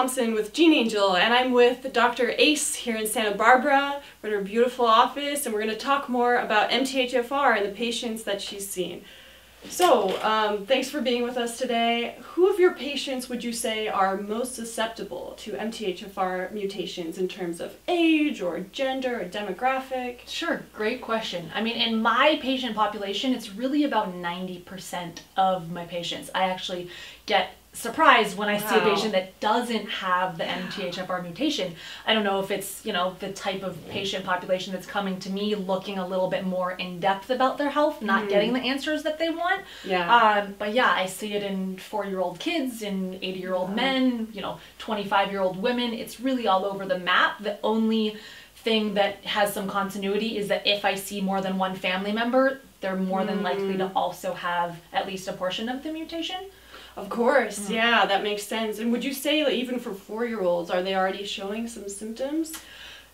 Thompson with Gene Angel, and I'm with Dr. Ace here in Santa Barbara. We're in her beautiful office, and we're going to talk more about MTHFR and the patients that she's seen. So, um, thanks for being with us today. Who of your patients would you say are most susceptible to MTHFR mutations in terms of age or gender or demographic? Sure, great question. I mean, in my patient population, it's really about 90% of my patients. I actually get surprised when I wow. see a patient that doesn't have the MTHFR mutation. I don't know if it's, you know, the type of patient population that's coming to me looking a little bit more in depth about their health, not mm. getting the answers that they want. Yeah. Um, but yeah, I see it in four year old kids, in 80 year old men, you know, 25 year old women. It's really all over the map. The only thing that has some continuity is that if I see more than one family member, they're more mm. than likely to mm. also have at least a portion of the mutation. Of course, mm. yeah, that makes sense. And would you say that even for four year olds, are they already showing some symptoms?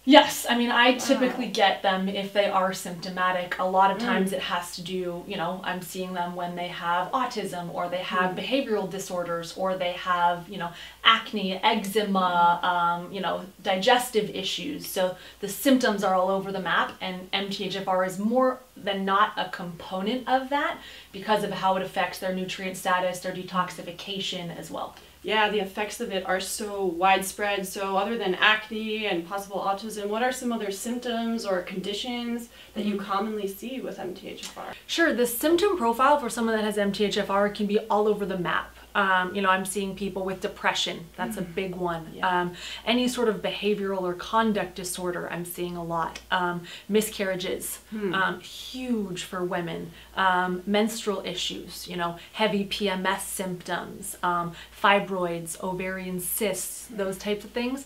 Yes, I mean, I typically get them if they are symptomatic. A lot of mm. times it has to do, you know, I'm seeing them when they have autism or they have mm. behavioral disorders or they have, you know, acne, eczema, um, you know, digestive issues. So the symptoms are all over the map, and MTHFR is more than not a component of that because of how it affects their nutrient status, their detoxification as well yeah, the effects of it are so widespread. So, other than acne and possible autism, what are some other symptoms or conditions that you mm-hmm. commonly see with MTHFR? Sure, the symptom profile for someone that has MTHFR can be all over the map. Um, you know, I'm seeing people with depression. That's mm-hmm. a big one. Yeah. Um, any sort of behavioral or conduct disorder, I'm seeing a lot. Um, miscarriages, hmm. Um, huge for women. Um, menstrual issues, you know, heavy PMS symptoms, um, fibroids, ovarian cysts, those types of things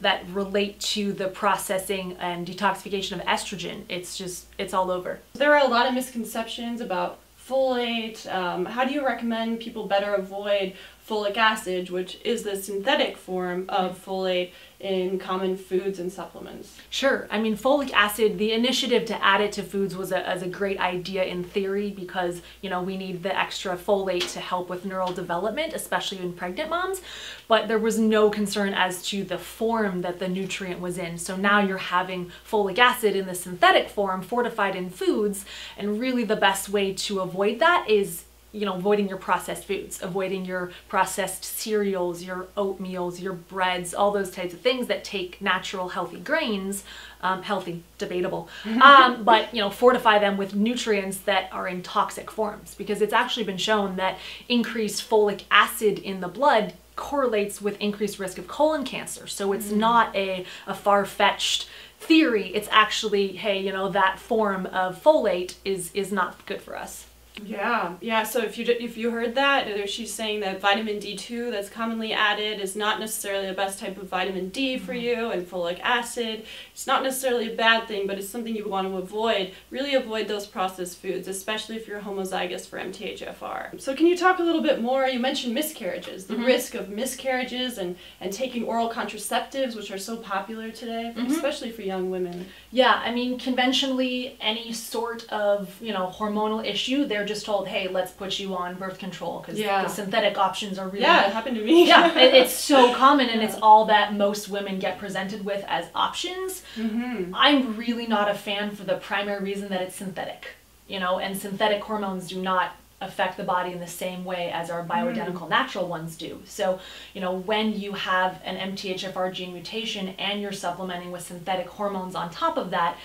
that relate to the processing and detoxification of estrogen. It's just, it's all over. There are a lot of misconceptions about folate? Um, how do you recommend people better avoid folic acid, which is the synthetic form of folate in common foods and supplements. Sure. I mean, folic acid, the initiative to add it to foods was a, as a great idea in theory because, you know, we need the extra folate to help with neural development, especially in pregnant moms. But there was no concern as to the form that the nutrient was in. So now you're having folic acid in the synthetic form, fortified in foods. And really the best way to avoid that is you know, avoiding your processed foods, avoiding your processed cereals, your oatmeals, your breads, all those types of things that take natural healthy grains, um, healthy, debatable, um, but you know, fortify them with nutrients that are in toxic forms because it's actually been shown that increased folic acid in the blood correlates with increased risk of colon cancer. So it's mm. not a, a far-fetched theory. It's actually, hey, you know, that form of folate is is not good for us. Yeah, yeah. So if you if you heard that, she's saying that vitamin D2 that's commonly added is not necessarily the best type of vitamin D for mm-hmm. you, and folic acid. It's not necessarily a bad thing, but it's something you want to avoid. Really avoid those processed foods, especially if you're homozygous for MTHFR. So can you talk a little bit more? You mentioned miscarriages, the mm-hmm. risk of miscarriages, and and taking oral contraceptives, which are so popular today, mm-hmm. especially for young women. Yeah, I mean conventionally, any sort of you know hormonal issue, there they're just told, hey, let's put you on birth control because yeah. the synthetic options are really. Yeah, it happened to me. yeah, it, it's so common and yeah. it's all that most women get presented with as options. Mm-hmm. I'm really not a fan for the primary reason that it's synthetic, you know, and synthetic hormones do not affect the body in the same way as our bioidentical mm. natural ones do. So, you know, when you have an MTHFR gene mutation and you're supplementing with synthetic hormones on top of that,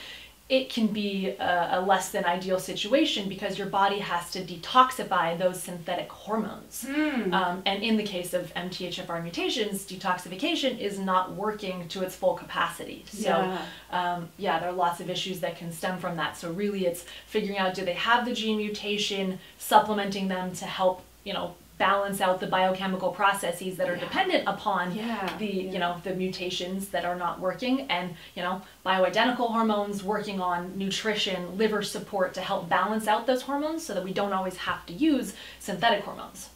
it can be a, a, less than ideal situation because your body has to detoxify those synthetic hormones. Mm. Um, and in the case of MTHFR mutations, detoxification is not working to its full capacity. So, yeah. Um, yeah, there are lots of issues that can stem from that. So, really, it's figuring out do they have the gene mutation, supplementing them to help, you know, balance out the biochemical processes that are yeah. dependent upon yeah. the yeah. you know the mutations that are not working and you know bioidentical hormones working on nutrition liver support to help balance out those hormones so that we don't always have to use synthetic hormones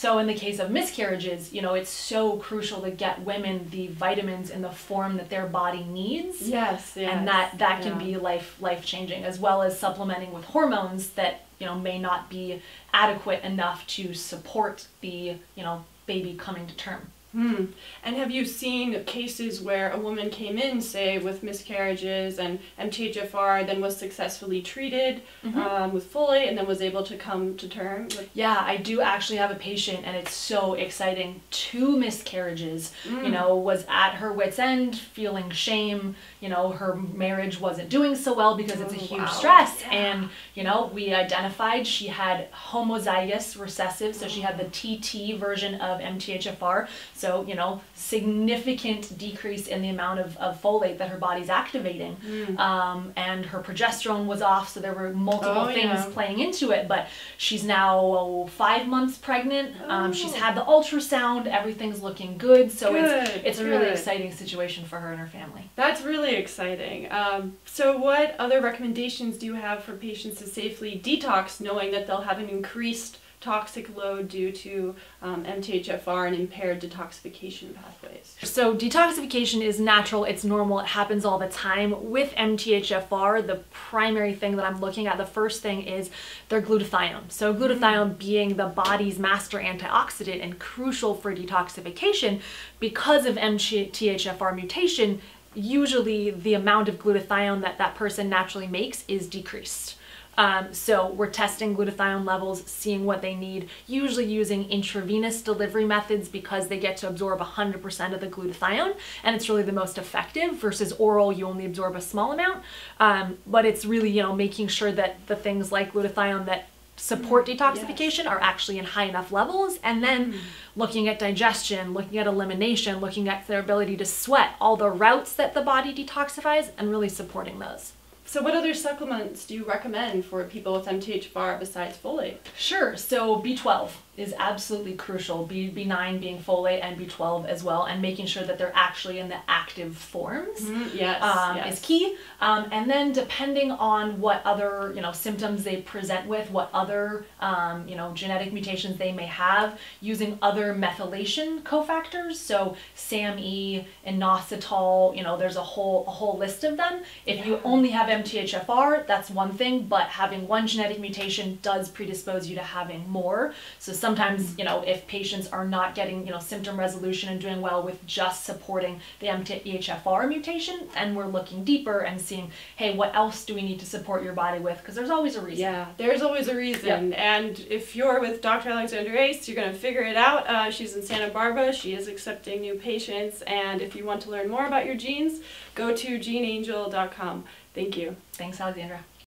so in the case of miscarriages, you know, it's so crucial to get women the vitamins in the form that their body needs. Yes, yes. And that that can be life life changing as well as supplementing with hormones that, you know, may not be adequate enough to support the, you know, baby coming to term. Hmm. And have you seen cases where a woman came in, say, with miscarriages and MTHFR, then was successfully treated Mhm. um, with folate, and then was able to come to term with? Yeah, I do actually have a patient, and it's so exciting. Two miscarriages, you Mm. know, was at her wits' end, feeling shame. You know, her marriage wasn't doing so well because it's a Oh, huge wow. stress. Yeah. And, you know, we identified she had homozygous recessive, so she had the TT version of MTHFR. So, you know, significant decrease in the amount of, of folate that her body's activating. Mm. Um, and her progesterone was off, so there were multiple Oh, things yeah. playing into it. But she's now oh, five months pregnant. Um, she's Oh. had the ultrasound. Everything's looking good. So it's Good, it's a really exciting situation for her and her family. That's really exciting. Um, so, what other recommendations do you have for patients to safely detox, knowing that they'll have an increased toxic load due to um, MTHFR and impaired detoxification pathways? So detoxification is natural, it's normal, it happens all the time. With MTHFR, the primary thing that I'm looking at, the first thing is their glutathione. So glutathione being the body's master antioxidant and crucial for detoxification because of MTHFR mutation, usually the amount of glutathione that that person naturally makes is decreased. Um, so we're testing glutathione levels, seeing what they need, usually using intravenous delivery methods because they get to absorb 100% of the glutathione and it's really the most effective versus oral, you only absorb a small amount. Um, but it's really, you know, making sure that the things like glutathione that support detoxification are actually in high enough levels and then looking at digestion looking at elimination looking at their ability to sweat all the routes that the body detoxifies and really supporting those So, what other supplements do you recommend for people with MTHFR besides folate? Sure. So B12 is absolutely crucial. B, B9 being folate and B12 as well, and making sure that they're actually in the active forms. Yes, Um, yes. is key. Um, and then depending on what other you know symptoms they present with, what other um, you know genetic mutations they may have, using other methylation cofactors. So SAMe, inositol. You know, there's a whole a whole list of them. If you only have MTHFR, that's one thing, but having one genetic mutation does predispose you to having more. So sometimes, you know, if patients are not getting, you know, symptom resolution and doing well with just supporting the MTHFR mutation, and we're looking deeper and seeing, hey, what else do we need to support your body with? Because there's always a reason. Yeah, there's always a reason. And if you're with Dr. Alexander Ace, you're going to figure it out. Uh, she's in Santa Barbara. She is accepting new patients. And if you want to learn more about your genes, go to geneangel.com. Thank you. Thanks, Alexandra.